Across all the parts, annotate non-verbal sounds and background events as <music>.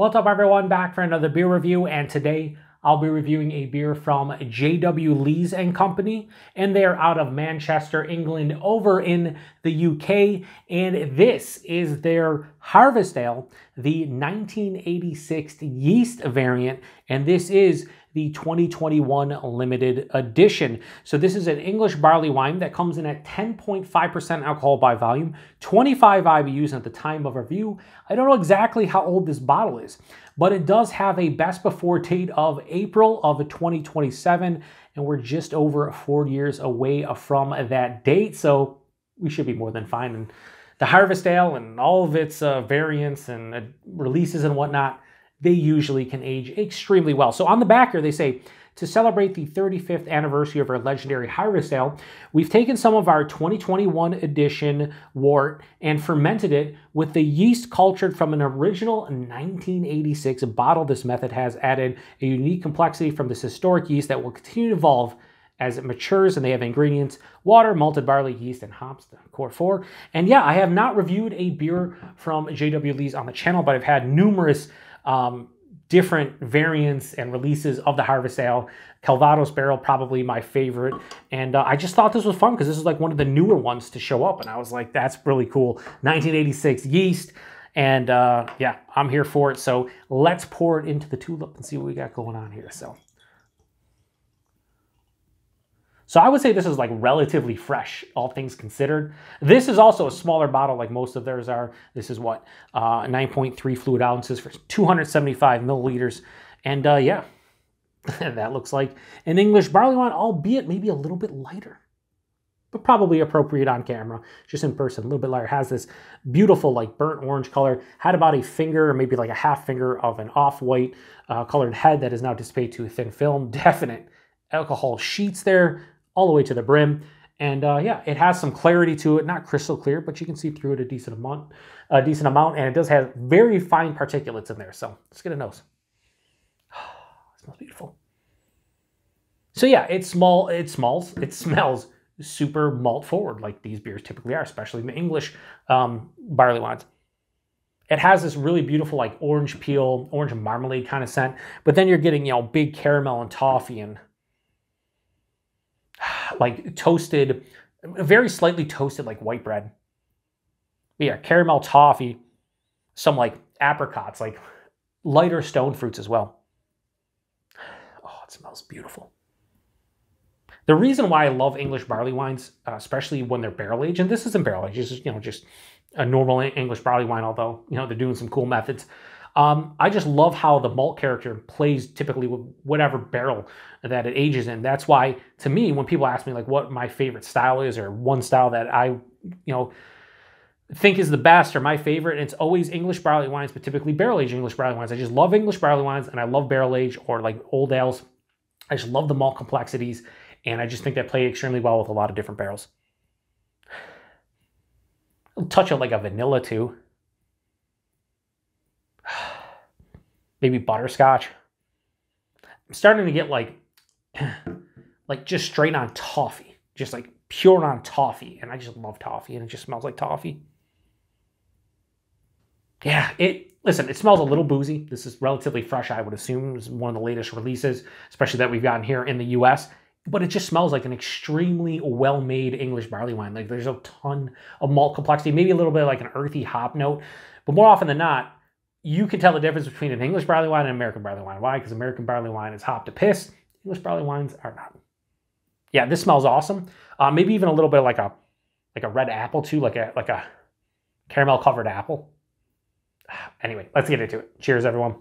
What's up everyone, back for another beer review and today I'll be reviewing a beer from J.W. Lees and Company and they're out of Manchester, England over in the UK and this is their Harvest Ale, the 1986 yeast variant and this is the 2021 limited edition. So this is an English barley wine that comes in at 10.5% alcohol by volume, 25 IBUs at the time of review. I don't know exactly how old this bottle is, but it does have a best before date of April of 2027, and we're just over four years away from that date, so we should be more than fine. And the Harvest Ale and all of its uh, variants and uh, releases and whatnot, they usually can age extremely well. So on the back here, they say, to celebrate the 35th anniversary of our legendary Harvest Ale, we've taken some of our 2021 edition wort and fermented it with the yeast cultured from an original 1986 bottle. This method has added a unique complexity from this historic yeast that will continue to evolve as it matures and they have ingredients water malted barley yeast and hops the core four and yeah i have not reviewed a beer from jw lees on the channel but i've had numerous um, different variants and releases of the Harvest Ale. Calvados Barrel, probably my favorite. And uh, I just thought this was fun because this is like one of the newer ones to show up. And I was like, that's really cool. 1986 yeast. And uh, yeah, I'm here for it. So let's pour it into the tulip and see what we got going on here. So so I would say this is like relatively fresh, all things considered. This is also a smaller bottle like most of theirs are. This is what, uh, 9.3 fluid ounces for 275 milliliters. And uh, yeah, <laughs> that looks like an English barley wine, albeit maybe a little bit lighter. But probably appropriate on camera, just in person, a little bit lighter. Has this beautiful like burnt orange color. Had about a finger maybe like a half finger of an off-white uh, colored head that is now dissipated to a thin film. <laughs> Definite alcohol sheets there all the way to the brim. And uh, yeah, it has some clarity to it, not crystal clear, but you can see through it a decent amount, a decent amount, and it does have very fine particulates in there. So let's get a nose. <sighs> smells beautiful. So yeah, it's small, it smells, it smells super malt forward like these beers typically are, especially the English um, barley wines. It has this really beautiful like orange peel, orange marmalade kind of scent, but then you're getting you know big caramel and toffee and like toasted, very slightly toasted like white bread. But yeah, caramel toffee, some like apricots, like lighter stone fruits as well. Oh, it smells beautiful. The reason why I love English barley wines, uh, especially when they're barrel aged, and this isn't barrel aged, just, you know, just a normal English barley wine, although, you know, they're doing some cool methods. Um, I just love how the malt character plays typically with whatever barrel that it ages in. That's why, to me, when people ask me like what my favorite style is or one style that I, you know, think is the best or my favorite, it's always English barley wines, but typically barrel aged English barley wines. I just love English barley wines and I love barrel age or like old ales. I just love the malt complexities and I just think they play extremely well with a lot of different barrels. Touch of like a vanilla too. Maybe butterscotch. I'm starting to get like, <sighs> like just straight on toffee, just like pure on toffee. And I just love toffee and it just smells like toffee. Yeah, it, listen, it smells a little boozy. This is relatively fresh, I would assume. It's one of the latest releases, especially that we've gotten here in the US. But it just smells like an extremely well-made English barley wine. Like there's a ton of malt complexity, maybe a little bit like an earthy hop note. But more often than not, you can tell the difference between an English barley wine and an American barley wine. Why? Because American barley wine is hop to piss. English barley wines are not. Yeah, this smells awesome. Uh, maybe even a little bit like a like a red apple too, like a like a caramel covered apple. <sighs> Anyway, let's get into it. Cheers, everyone.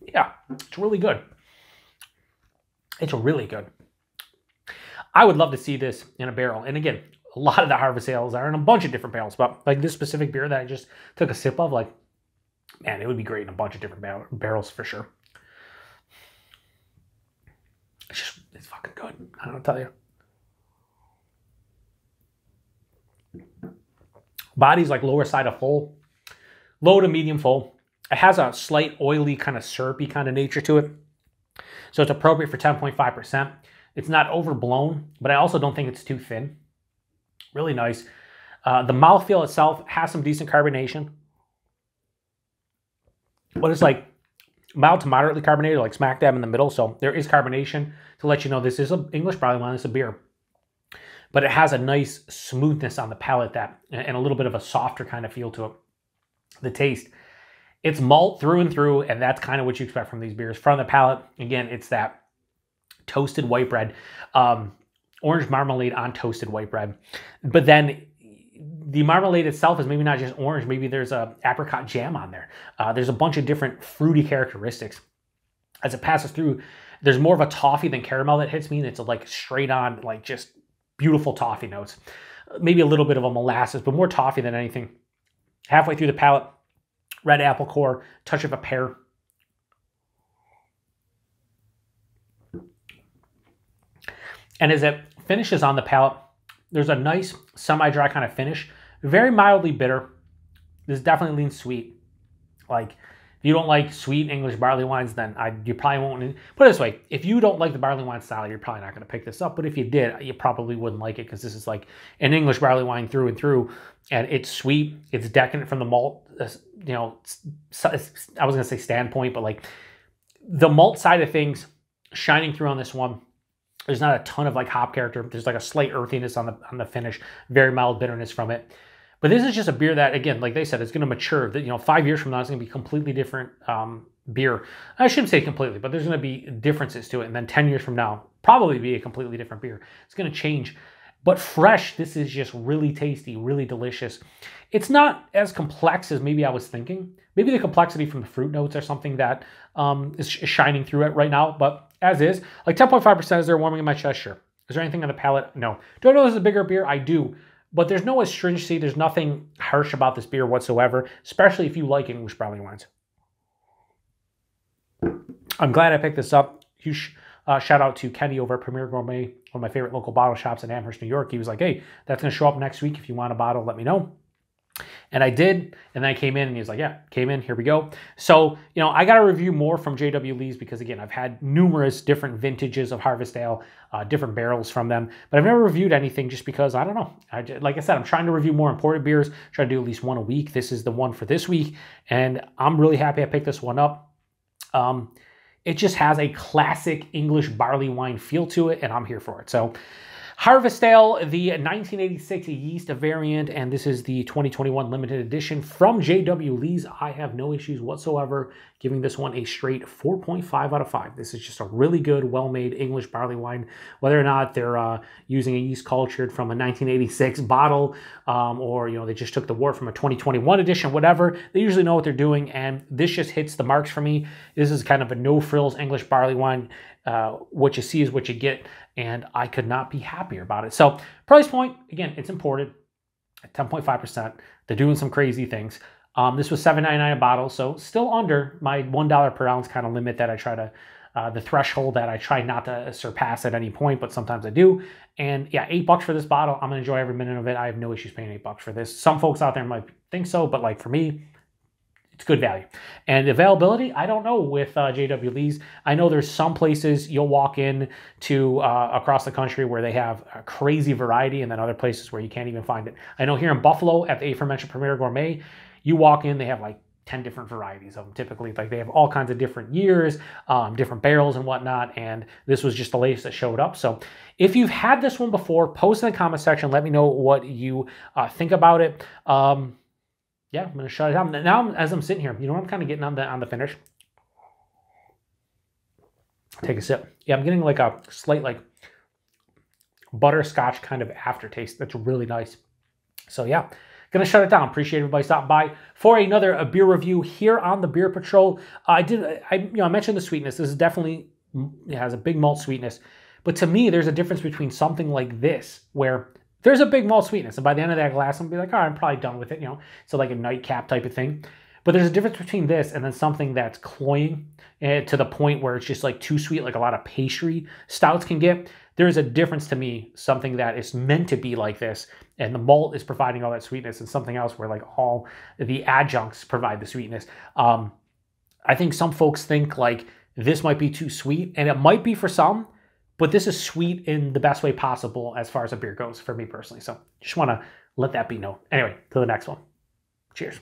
Yeah, it's really good. It's really good. I would love to see this in a barrel. And again, a lot of the harvest ales are in a bunch of different barrels, but like this specific beer that I just took a sip of, like, man, it would be great in a bunch of different bar barrels for sure. It's just, it's fucking good. I don't tell you. Body's like lower side of full, low to medium full. It has a slight oily, kind of syrupy kind of nature to it. So it's appropriate for 10.5%. It's not overblown, but I also don't think it's too thin really nice. Uh, the mouthfeel itself has some decent carbonation, but it's like mild to moderately carbonated, like smack dab in the middle. So there is carbonation to let you know this is an English barley wine, it's a beer. But it has a nice smoothness on the palate that and a little bit of a softer kind of feel to it. The taste. It's malt through and through, and that's kind of what you expect from these beers. From the palate, again, it's that toasted white bread, um, orange marmalade on toasted white bread. But then the marmalade itself is maybe not just orange. Maybe there's a apricot jam on there. Uh, there's a bunch of different fruity characteristics. As it passes through, there's more of a toffee than caramel that hits me. And it's like straight on, like just beautiful toffee notes. Maybe a little bit of a molasses, but more toffee than anything. Halfway through the palate, red apple core, touch of a pear. And as it finishes on the palate, there's a nice semi-dry kind of finish very mildly bitter. This definitely leans sweet. Like, if you don't like sweet English barley wines, then I, you probably won't. Put it this way: if you don't like the barley wine style, you're probably not going to pick this up. But if you did, you probably wouldn't like it because this is like an English barley wine through and through, and it's sweet. It's decadent from the malt. You know, I was going to say standpoint, but like the malt side of things shining through on this one. There's not a ton of like hop character. There's like a slight earthiness on the on the finish, very mild bitterness from it. But this is just a beer that, again, like they said, it's going to mature. That you know, five years from now, it's going to be completely different um, beer. I shouldn't say completely, but there's going to be differences to it. And then ten years from now, probably be a completely different beer. It's going to change. But fresh, this is just really tasty, really delicious. It's not as complex as maybe I was thinking. Maybe the complexity from the fruit notes are something that um, is shining through it right now. But as is, like 10.5% is there warming in my chest? Sure. Is there anything on the palate? No. Do I know this is a bigger beer? I do. But there's no astringency. There's nothing harsh about this beer whatsoever, especially if you like English barley wines. I'm glad I picked this up. Huge uh, shout out to Kenny over at Premier Gourmet, one of my favorite local bottle shops in Amherst, New York. He was like, hey, that's going to show up next week. If you want a bottle, let me know. And I did, and then I came in and he was like, yeah, came in, here we go. So, you know, I got to review more from JW Lees because, again, I've had numerous different vintages of Harvest Ale, uh, different barrels from them, but I've never reviewed anything just because, I don't know. I, like I said, I'm trying to review more imported beers, try to do at least one a week. This is the one for this week, and I'm really happy I picked this one up. Um, it just has a classic English barley wine feel to it, and I'm here for it. So, Harvest Ale, the 1986 yeast variant, and this is the 2021 limited edition from JW Lees. I have no issues whatsoever giving this one a straight 4.5 out of 5. This is just a really good, well-made English barley wine. Whether or not they're uh, using a yeast cultured from a 1986 bottle, um, or you know they just took the wort from a 2021 edition, whatever, they usually know what they're doing, and this just hits the marks for me. This is kind of a no-frills English barley wine. Uh, what you see is what you get, and I could not be happier about it. So, price point again, it's imported at 10.5%. They're doing some crazy things. Um, this was $7.99 a bottle, so still under my $1 per ounce kind of limit that I try to, uh, the threshold that I try not to surpass at any point, but sometimes I do. And yeah, eight bucks for this bottle. I'm gonna enjoy every minute of it. I have no issues paying eight bucks for this. Some folks out there might think so, but like for me, it's good value. And availability, I don't know with uh, JW Lees. I know there's some places you'll walk in to uh, across the country where they have a crazy variety, and then other places where you can't even find it. I know here in Buffalo at the aforementioned Premier Gourmet, you walk in, they have like 10 different varieties of them typically like they have all kinds of different years um, different barrels and whatnot and this was just the latest that showed up so if you've had this one before post in the comment section let me know what you uh, think about it um, yeah, I'm gonna shut it down. Now, as I'm sitting here, you know what I'm kind of getting on the on the finish. Take a sip. Yeah, I'm getting like a slight like butterscotch kind of aftertaste. That's really nice. So yeah, gonna shut it down. Appreciate everybody stopping by for another a beer review here on the Beer Patrol. Uh, I did, I you know, I mentioned the sweetness. This is definitely it has a big malt sweetness, but to me, there's a difference between something like this where there's a big malt sweetness. And by the end of that glass, I'm be like, all right, I'm probably done with it, you know. So like a nightcap type of thing. But there's a difference between this and then something that's cloying eh, to the point where it's just like too sweet, like a lot of pastry stouts can get. There's a difference to me, something that is meant to be like this, and the malt is providing all that sweetness, and something else where like all the adjuncts provide the sweetness. Um, I think some folks think like this might be too sweet, and it might be for some, but this is sweet in the best way possible as far as a beer goes for me personally. So just want to let that be known. Anyway, to the next one. Cheers.